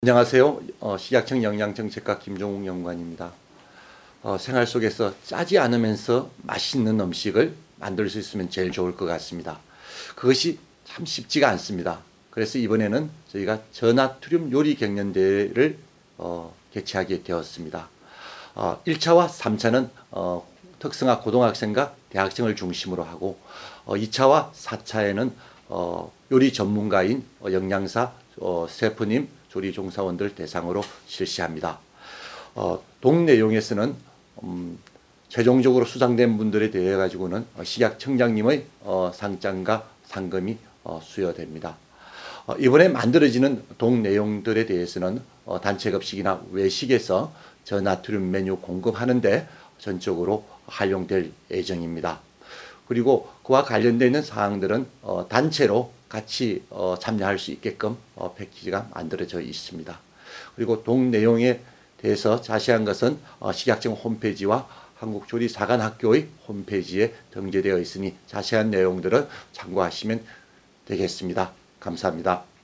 안녕하세요. 어, 식약청 영양정책과 김종욱 연구관입니다. 어, 생활 속에서 짜지 않으면서 맛있는 음식을 만들 수 있으면 제일 좋을 것 같습니다. 그것이 참 쉽지가 않습니다. 그래서 이번에는 저희가 저나트륨 요리 경연대회를 어, 개최하게 되었습니다. 어, 1차와 3차는 어, 특성화 고등학생과 대학생을 중심으로 하고 어, 2차와 4차에는 어, 요리 전문가인 어, 영양사 어, 셰프님 조리 종사원들 대상으로 실시합니다. 어, 동 내용에서는 음, 최종적으로 수상된 분들에 대해 가지고는 어, 식약청장님의 어, 상장과 상금이 어, 수여됩니다. 어, 이번에 만들어지는 동 내용들에 대해서는 어, 단체 급식이나 외식에서 저나트륨 메뉴 공급하는데 전적으로 활용될 예정입니다. 그리고 그와 관련되어 있는 사항들은 어, 단체로 같이 어, 참여할 수 있게끔 어, 패키지가 만들어져 있습니다. 그리고 동 내용에 대해서 자세한 것은 어, 식약청 홈페이지와 한국조리사관학교의 홈페이지에 등재되어 있으니 자세한 내용들은 참고하시면 되겠습니다. 감사합니다.